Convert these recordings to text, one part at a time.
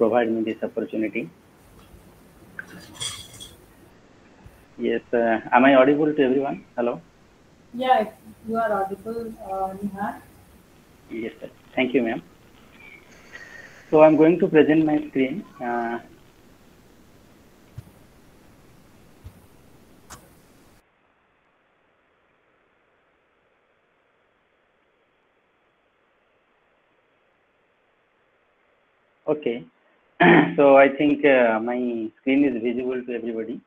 provide me this opportunity. Yes, uh, am I audible to everyone? Hello? Yeah, you are audible, uh, Nihar. Yes, sir. Thank you, ma'am. So I'm going to present my screen. Uh, okay. so I think uh, my screen is visible to everybody.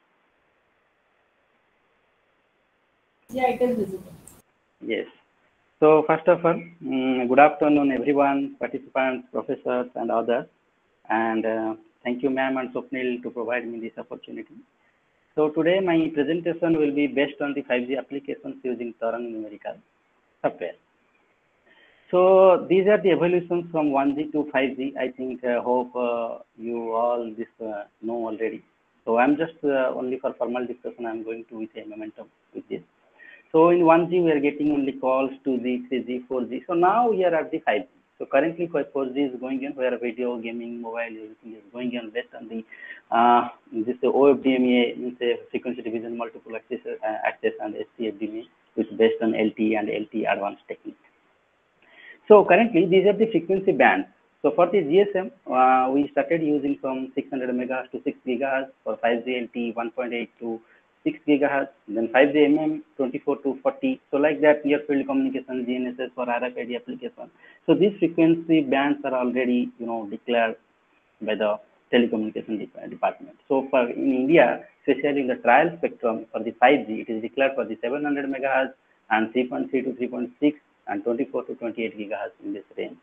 Yeah, it is visible. Yes. So first of all, um, good afternoon, everyone, participants, professors, and others. And uh, thank you, ma'am and Swapnil, to provide me this opportunity. So today my presentation will be based on the 5G applications using Tarang numerical software. So these are the evolutions from 1G to 5G. I think, uh, hope uh, you all this uh, know already. So I'm just uh, only for formal discussion, I'm going to with a momentum with this. So in 1G, we are getting only calls 2G, 3G, 4G. So now we are at the 5G. So currently 4G is going in where video, gaming, mobile, everything is going on based on the uh, this OFDMA means a frequency division multiple access, uh, access and SCFDMA which is based on LTE and LTE advanced technique. So currently these are the frequency bands. So for the GSM, uh, we started using from 600 megahertz to 6 gigahertz for 5G LTE 1.8 to 6 gigahertz, then 5G MM 24 to 40. So like that, near field communication, GNSS for RFID application. So these frequency bands are already, you know, declared by the telecommunication department. So for in India, especially in the trial spectrum for the 5G, it is declared for the 700 megahertz and 3.3 to 3.6 and 24 to 28 gigahertz in this range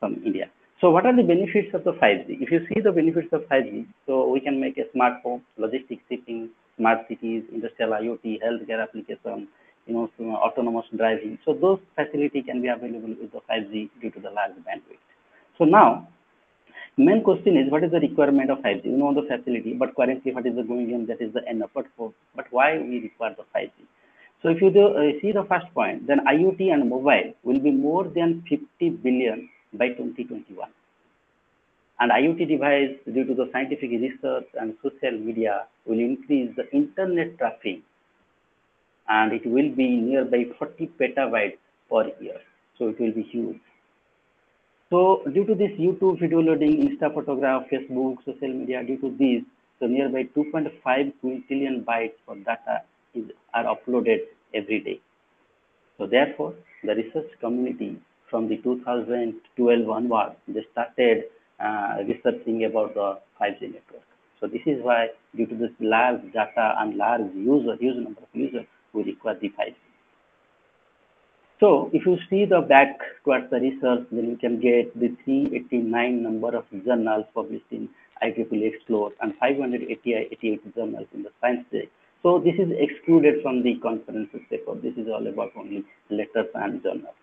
from India. So what are the benefits of the 5G? If you see the benefits of 5G, so we can make a smart home, logistics shipping, smart cities, industrial IoT, healthcare application, you know, autonomous driving. So those facility can be available with the 5G due to the large bandwidth. So now, main question is what is the requirement of 5G? You know the facility, but currently what is the going on? That is the end. But for, but why we require the 5G? So if you do, uh, see the first point, then IoT and mobile will be more than 50 billion by 2021 and IoT device due to the scientific research and social media will increase the internet traffic and it will be nearby 40 petabytes per year. So it will be huge. So due to this YouTube video loading, Insta photograph, Facebook, social media, due to this, so nearby 2.5 quintillion bytes of data is, are uploaded every day. So therefore, the research community from the 2012 onwards, they started uh, researching about the 5G network. So this is why due to this large data and large user, huge number of users, we require the 5G. So if you see the back towards the research, then you can get the 389 number of journals published in IEEE Xplore and 588 journals in the ScienceDirect. So this is excluded from the conferences paper. This is all about only letters and journals.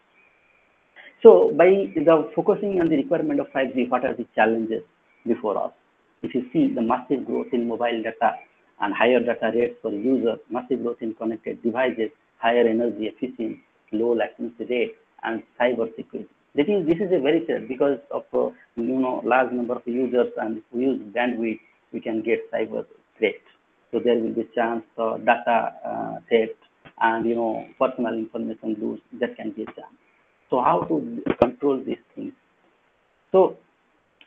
So by the focusing on the requirement of 5G, what are the challenges before us? If you see the massive growth in mobile data and higher data rates for users, massive growth in connected devices, higher energy efficiency, low latency rate, and cyber security. That is, this is a very sad because of uh, you know large number of users and use bandwidth, we can get cyber threat. So there will be chance for data uh, theft and you know personal information loss. That can be a chance. So how to control these things? So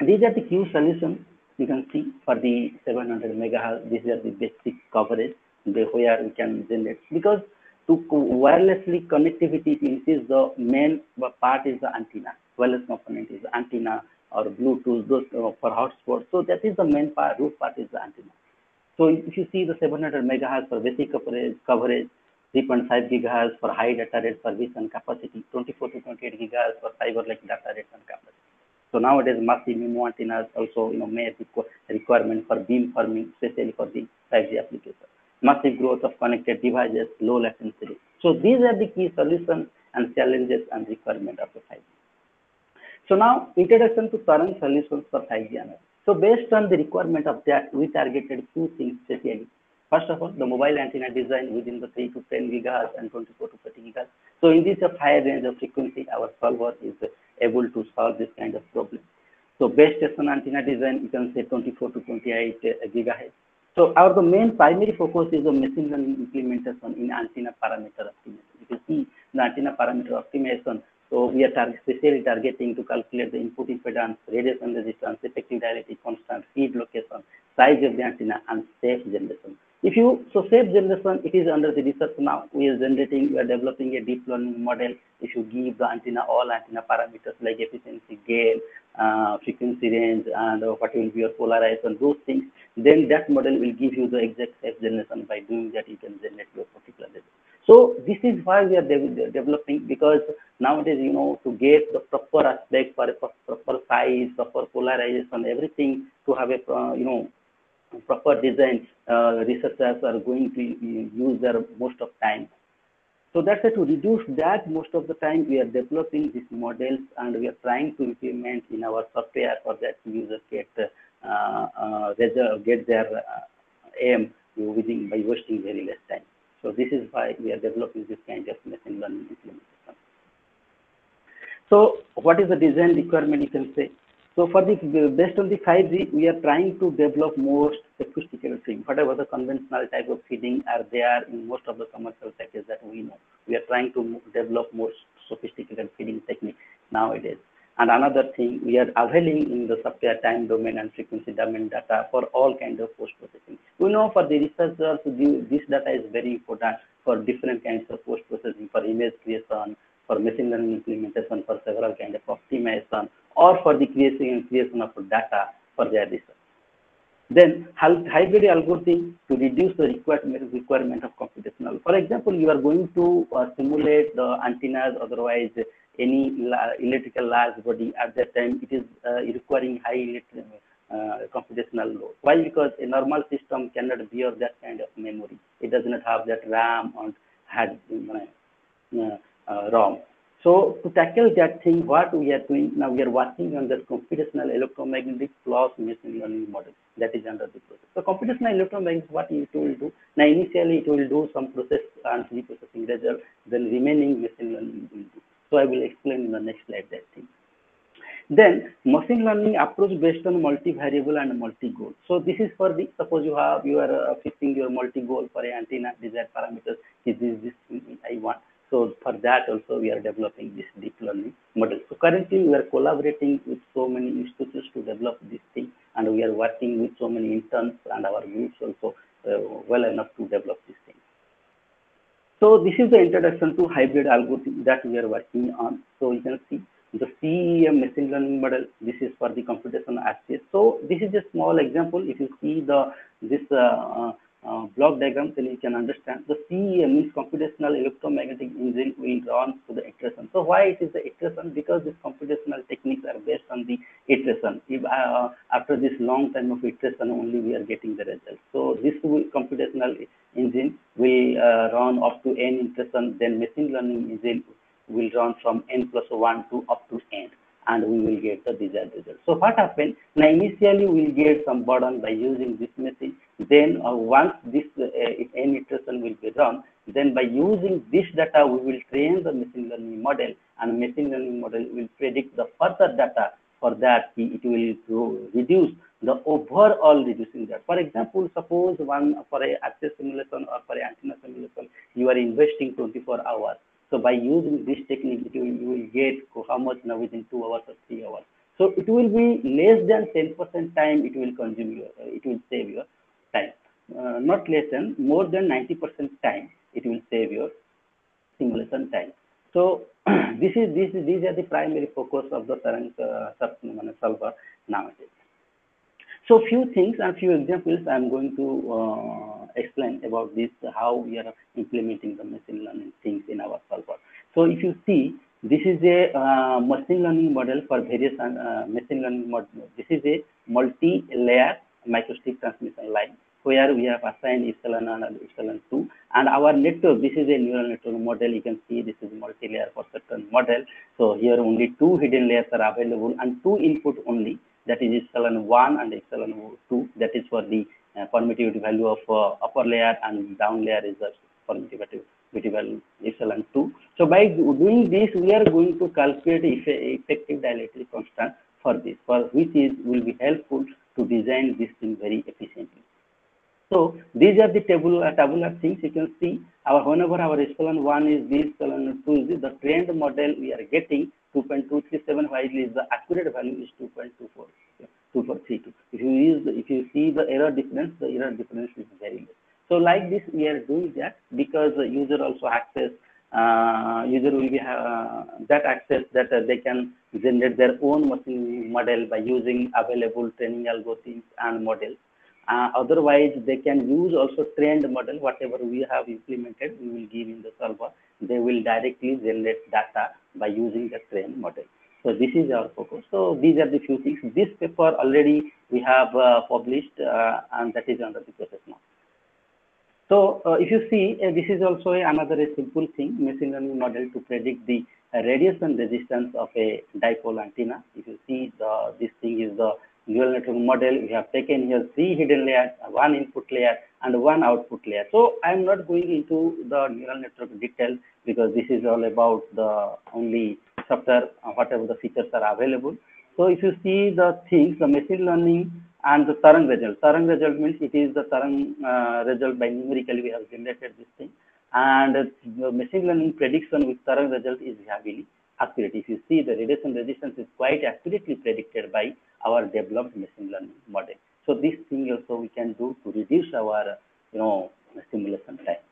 these are the key solutions you can see for the 700 megahertz. These are the basic coverage where we can generate because to wirelessly connectivity is the main part is the antenna. Wireless component is antenna or Bluetooth those, uh, for hotspots. So that is the main part. Root part is the antenna. So if you see the 700 megahertz for basic coverage, coverage 3.5 gigahertz for high data rate service and capacity, 24 to 28 gigahertz for fiber like data rate and capacity. So nowadays, massive MIMO antennas also you know may requirement for beam forming, especially for the 5G application. Massive growth of connected devices, low latency. So these are the key solutions and challenges and requirement of the 5G. So now introduction to current solutions for 5G analysis. So based on the requirement of that, we targeted two things specifically. First of all, the mobile antenna design within the 3 to 10 gigahertz and 24 to 30 gigahertz. So in this higher range of frequency, our solver is able to solve this kind of problem. So base station antenna design, you can say 24 to 28 uh, gigahertz. So our the main primary focus is the machine learning implementation in antenna parameter optimization. You can see the antenna parameter optimization. So we are target, specially targeting to calculate the input impedance, radiation resistance, effective dielectric constant, feed location, size of the antenna, and safe generation. If you, so safe generation, it is under the research now. We are generating, we are developing a deep learning model. If you give the antenna, all antenna parameters like efficiency, gain, uh, frequency range, and uh, what will be your polarization, those things, then that model will give you the exact safe generation. By doing that, you can generate your particular data. So this is why we are de developing because nowadays, you know, to get the proper aspect for a proper size, proper polarization, everything to have a, uh, you know, proper design, uh, researchers are going to use their most of time. So that's why to reduce that most of the time we are developing these models and we are trying to implement in our software for that users get uh, uh, get their uh, aim within by wasting very less time. So this is why we are developing this kind of machine learning implementation. So what is the design requirement you can say? So for the based on the 5G, we are trying to develop more sophisticated feeding. Whatever the conventional type of feeding are there in most of the commercial packages that we know. We are trying to develop more sophisticated feeding technique nowadays. And another thing, we are availing in the software time domain and frequency domain data for all kinds of post-processing. We know for the researchers, this data is very important for different kinds of post-processing, for image creation, for machine learning implementation, for several kinds of optimization, or for the creation and creation of data for their research. Then hybrid algorithm to reduce the requirement, requirement of computational. For example, you are going to uh, simulate the antennas, otherwise any electrical large body at that time, it is uh, requiring high uh, computational load. Why? Because a normal system cannot bear that kind of memory. It does not have that RAM and had uh, uh, ROM. So to tackle that thing, what we are doing now, we are working on the computational electromagnetic plus machine learning model that is under the process. So computational electromagnetic, what it will do? Now initially it will do some process and reprocessing result, then remaining machine learning will do. So I will explain in the next slide that thing. Then machine learning approach based on multi-variable and multi-goal. So this is for the suppose you have you are uh, fixing your multi-goal for a antenna desired parameters. Is this this I want? So for that also we are developing this deep learning model. So currently we are collaborating with so many institutes to develop this thing, and we are working with so many interns and our groups also uh, well enough to develop this thing. So this is the introduction to hybrid algorithm that we are working on. So you can see the CEM machine learning model. This is for the computation access. So this is a small example. If you see the this uh, uh, block diagram, then you can understand the CEM means computational electromagnetic engine will run to the iteration. So why it is the iteration? Because these computational techniques are based on the iteration. If uh, after this long time of iteration, only we are getting the result. So this computational engine will uh, run up to n iteration, then machine learning engine will run from n plus 1 to up to n and we will get the desired result. So what happened? Now initially we will get some burden by using this machine. Then uh, once this uh, iteration will be run, then by using this data we will train the machine learning model and machine learning model will predict the further data. For that it will reduce the overall reducing that. For example, suppose one for a access simulation or for a antenna simulation, you are investing 24 hours so by using this technique, will, you will get how much now within two hours or three hours. So it will be less than 10% time it will consume your, it will save not less than, more than 90% time it will save your simulation time. So this is this these are the primary focus of the current uh, solver nowadays. So few things and few examples I'm going to uh, explain about this, how we are implementing the machine learning things in our solver. So if you see, this is a uh, machine learning model for various uh, machine learning model. This is a multi-layer microstrip transmission line where we have assigned epsilon 1 and epsilon 2 and our network this is a neural network model. You can see this is multi-layer for certain model. So here only two hidden layers are available and two input only. That is epsilon 1 and epsilon 2 that is for the uh, permittivity value of uh, upper layer and down layer is the permittivity value epsilon 2 so by doing this we are going to calculate effective dielectric constant for this, for which is will be helpful to design this thing very efficiently. So these are the uh, tabular things you can see. Our whenever our epsilon one is this, epsilon two is this, the trend model we are getting 2.237 while the accurate value is 2.24, 2432. If you use if you see the error difference, the error difference is very less. So like this, we are doing that because the user also access, uh, user will be uh, that access that uh, they can generate their own machine model by using available training algorithms and models. Uh, otherwise, they can use also trained model, whatever we have implemented, we will give in the solver. They will directly generate data by using the trained model. So this is our focus. So these are the few things. This paper already we have uh, published uh, and that is under the process now. So uh, if you see, uh, this is also another a simple thing, machine learning model to predict the radiation resistance of a dipole antenna. If you see, the this thing is the neural network model. We have taken here three hidden layers, one input layer and one output layer. So I am not going into the neural network detail because this is all about the only software, uh, whatever the features are available. So if you see the things, the machine learning and the Tarang result. Tarang result means it is the Tarang uh, result by numerically we have generated this thing. And the machine learning prediction with Tarang result is heavily accurate. If you see the radiation resistance is quite accurately predicted by our developed machine learning model. So this thing also we can do to reduce our you know simulation time.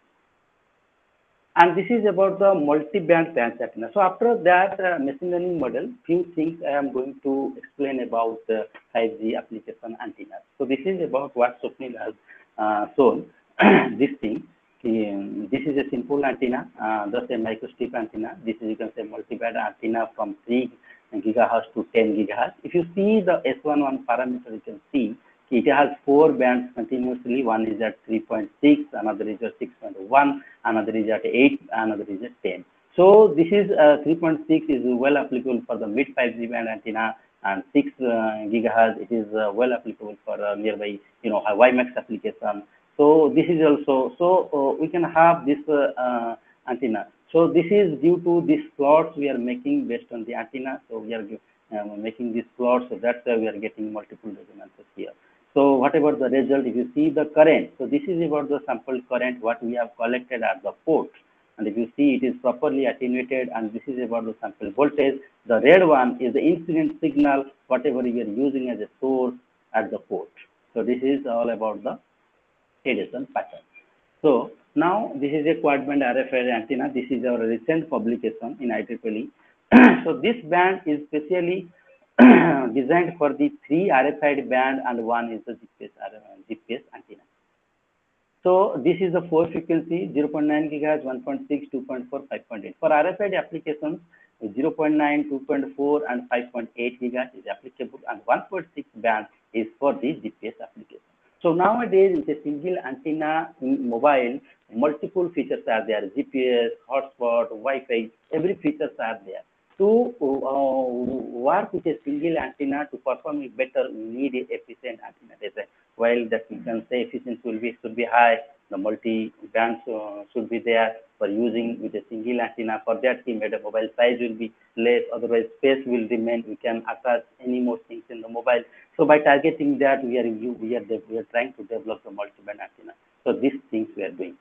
And this is about the multi-band branch antenna. So after that uh, machine learning model, few things I am going to explain about the 5G application antennas. So this is about what Swapnil has uh, shown. this thing, this is a simple antenna, uh, just a microstrip antenna. This is you can say multi-band antenna from 3 gigahertz to 10 gigahertz. If you see the S11 parameter, you can see it has four bands continuously. One is at 3.6, another is at 6.1, another is at 8, another is at 10. So this is uh, 3.6 is well applicable for the mid 5G band antenna and 6 uh, gigahertz it is uh, well applicable for uh, nearby you know high WiMAX application. So this is also so uh, we can have this uh, antenna. So this is due to these plots we are making based on the antenna. So we are um, making these plots. So that's why we are getting multiple resonances here. So whatever the result, if you see the current, so this is about the sample current what we have collected at the port. And if you see it is properly attenuated and this is about the sample voltage. The red one is the incident signal, whatever you are using as a source at the port. So this is all about the radiation pattern. So now this is a quad band RFID antenna. This is our recent publication in IEEE. so this band is specially designed for the three RFID band and one is the GPS, GPS antenna. So this is the four frequency 0.9 gigahertz, 1.6, 2.4, 5.8. For RFID applications, 0.9, 2.4 and 5.8 gigahertz is applicable and 1.6 band is for the GPS application. So nowadays with a single antenna in mobile, multiple features are there, GPS, hotspot, Wi-Fi, every features are there. To uh, work with a single antenna to perform it better, we need a efficient antenna. Design. While that we can say efficiency will be should be high, the multi bands uh, should be there for using with a single antenna. For that, a mobile size will be less, otherwise space will remain. We can attach any more things in the mobile. So by targeting that, we are we are we are trying to develop the multi-band antenna. So these things we are doing.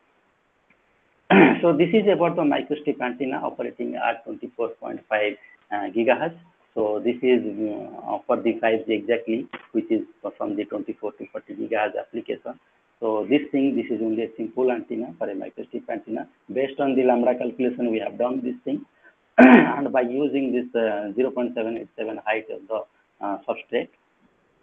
so this is about the microstrip antenna operating at 24.5 uh, gigahertz. So this is uh, for the 5G exactly, which is from the 24 to 40 gigahertz application. So this thing, this is only a simple antenna for a microstrip antenna. Based on the lambda calculation, we have done this thing. and by using this uh, 0.787 height of the uh, substrate,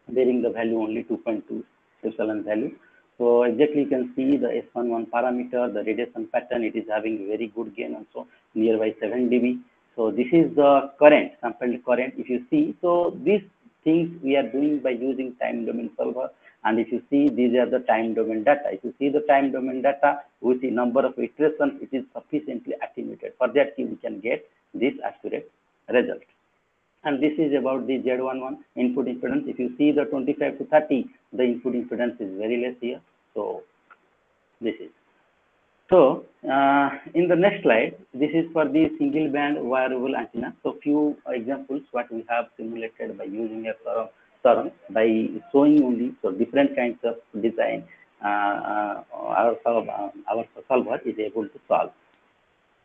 bearing the value only 2.2 epsilon value, so exactly you can see the S11 parameter, the radiation pattern, it is having very good gain also nearby 7 dB. So this is the current, sampled current if you see. So these things we are doing by using time domain solver. And if you see, these are the time domain data. If you see the time domain data with the number of iterations, it is sufficiently attenuated. For that, we can get this accurate result and this is about the Z11 input impedance. If you see the 25 to 30, the input impedance is very less here. So this is. So uh, in the next slide, this is for the single band wearable antenna. So few examples what we have simulated by using a by showing only so different kinds of design uh, uh, our uh, our solver is able to solve.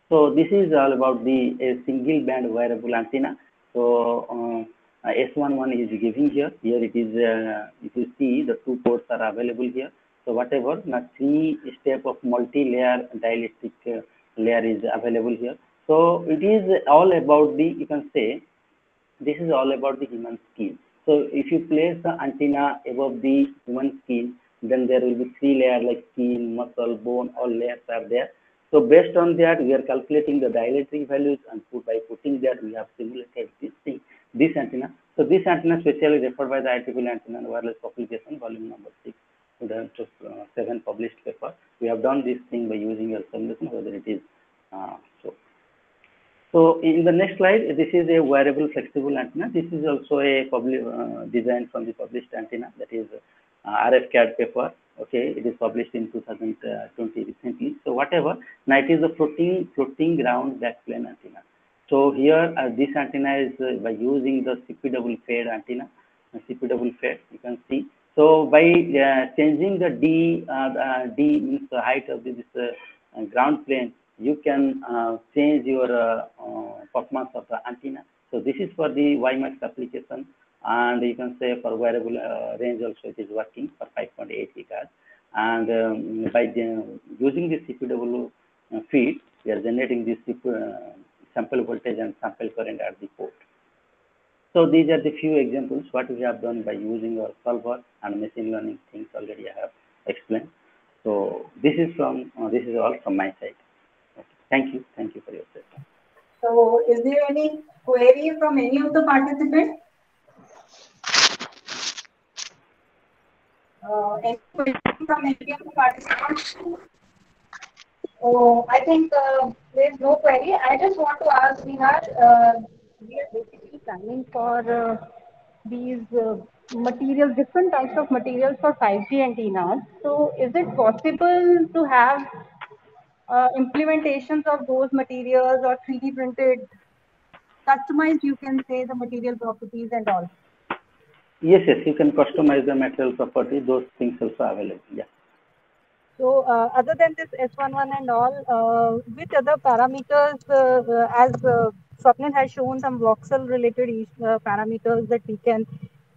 So this is all about the a single band wearable antenna. So uh, S11 is giving here. Here it is. Uh, if you see the two ports are available here so whatever, now three step of multi-layer dielectric uh, layer is available here. So it is all about the, you can say, this is all about the human skin. So if you place the antenna above the human skin, then there will be three layers like skin, muscle, bone, all layers are there. So based on that, we are calculating the dielectric values and put, by putting that, we have simulated this thing, this antenna. So this antenna specially referred by the IEEE antenna wireless publication volume number 6 the uh, seven published paper. We have done this thing by using a simulation, whether it is uh, so. So in the next slide, this is a wearable flexible antenna. This is also a public uh, design from the published antenna that is uh, RF CAD paper. Okay, it is published in 2020 recently. So whatever, now it is a floating floating ground backplane antenna. So here uh, this antenna is uh, by using the CP double fade antenna, CP double fade. You can see so by uh, changing the D, uh, uh, D means the height of this uh, ground plane, you can uh, change your uh, performance of the antenna. So this is for the WiMAX application, and you can say for wearable range also it is working for 5.8 gigahertz. And um, by the, using the CPW feed, we are generating this sample voltage and sample current at the port. So these are the few examples what we have done by using our solver and machine learning things already I have explained. So this is from uh, this is all from my side. Thank you. Thank you for your session. So is there any query from any of the participants? Uh, any question from any of the participants? Oh, I think uh, there's no query. I just want to ask Nihar, uh, we are basically planning for uh, these uh, materials, different types of materials for 5G antennas. So, is it possible to have uh, implementations of those materials or 3D printed, customized, you can say, the material properties and all? Yes, yes, you can customize the material property. Those things also available. Yeah. So, uh, other than this S11 and all, uh, which other parameters, uh, uh as uh, Swapnil has shown some voxel related uh, parameters that we can,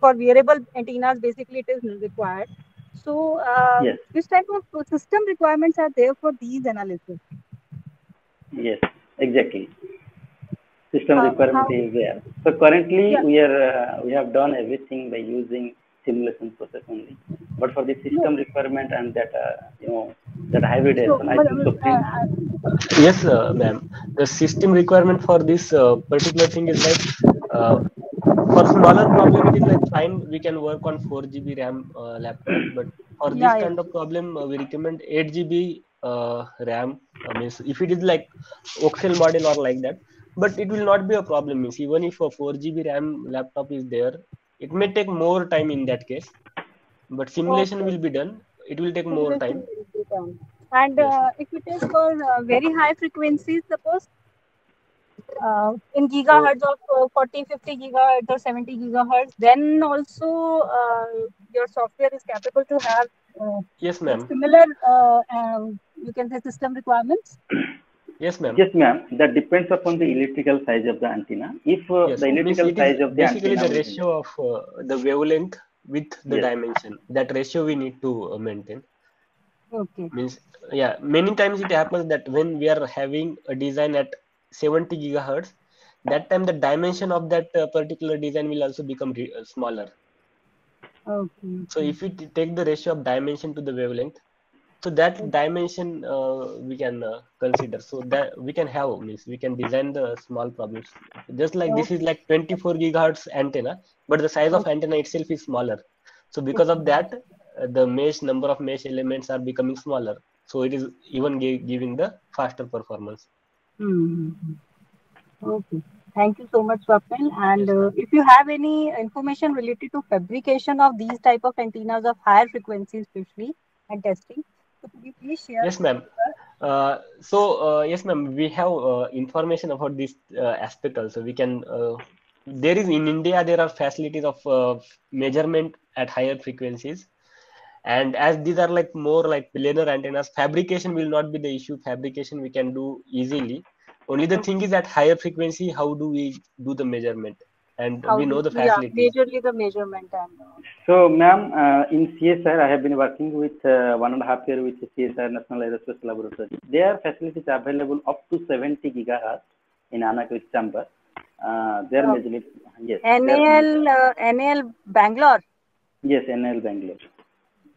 for wearable antennas, basically it is required. So, uh, yes. which type of system requirements are there for these analysis? Yes, exactly. System uh, requirement how? is there. So currently yeah. we are uh, we have done everything by using simulation process only. But for the system requirement and that, uh, you know, that hybridization, so, I think so. Uh, yes, uh, ma'am. The system requirement for this uh, particular thing is like, uh, for smaller problem, it is like fine, we can work on 4 GB RAM uh, laptop. But for this yeah, kind of problem, we recommend 8 GB RAM. I mean, if it is like voxel model or like that, but it will not be a problem. Means even if a 4 GB RAM laptop is there, it may take more time in that case but simulation okay. will be done it will take more time and uh, if it is for uh, very high frequencies suppose uh, in gigahertz of uh, 40 50 gigahertz or 70 gigahertz then also uh, your software is capable to have uh, yes ma'am similar you can say system requirements Yes, ma'am. Yes, ma'am. That depends upon the electrical size of the antenna. If uh, yes, the electrical size of the basically antenna. The ratio of uh, the wavelength with the yes. dimension. That ratio we need to uh, maintain. Okay. Means, yeah, many times it happens that when we are having a design at 70 gigahertz, that time the dimension of that uh, particular design will also become uh, smaller. Okay. So if you take the ratio of dimension to the wavelength, so that dimension uh, we can uh, consider. So that we can have means we can design the small problems. Just like this is like 24 gigahertz antenna but the size of antenna itself is smaller. So because of that uh, the mesh number of mesh elements are becoming smaller. So it is even giving the faster performance mm-hmm. okay thank you so much Swapnil. and uh, if you have any information related to fabrication of these type of antennas of higher frequencies especially and testing so could you please share? Yes, ma'am. Uh, so uh, yes, ma'am, we have uh, information about this uh, aspect also. We can. Uh, there is in India there are facilities of uh, measurement at higher frequencies, and as these are like more like planar antennas, fabrication will not be the issue. Fabrication we can do easily. Only the thing is at higher frequency, how do we do the measurement? And How we know the facility Yeah, majorly the measurement and So, ma'am, uh, in CSIR, I have been working with uh, one and a half year with CSIR National Aerospace Laboratory. Their facilities are available up to 70 gigahertz in anechoic chamber. Uh, their Oh. majorly, yes. their- NAL, uh, NAL Bangalore. Yes, NAL Bangalore.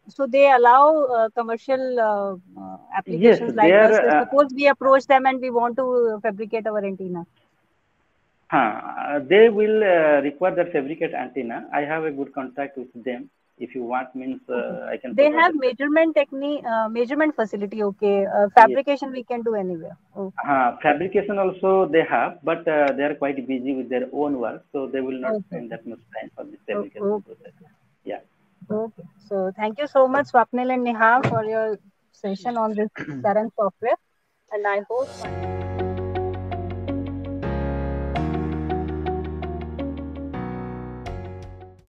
So they allow uh, commercial uh, uh, applications like they are, this. So uh, suppose we approach them and we want to fabricate our antenna. Huh, they will uh, require that fabricate antenna. I have a good contact with them. If you want, means uh, I can. They have the- measurement technique, uh, measurement facility. Okay, uh, fabrication we can do anywhere. Oh, Uh, fabrication also they have, but uh, they are quite busy with their own work, so they will not Okay. spend that much time for this Oh, fabrication okay. process. Okay. So thank you so much, Swapnil and Nihar, for your session on this current software, and I hope.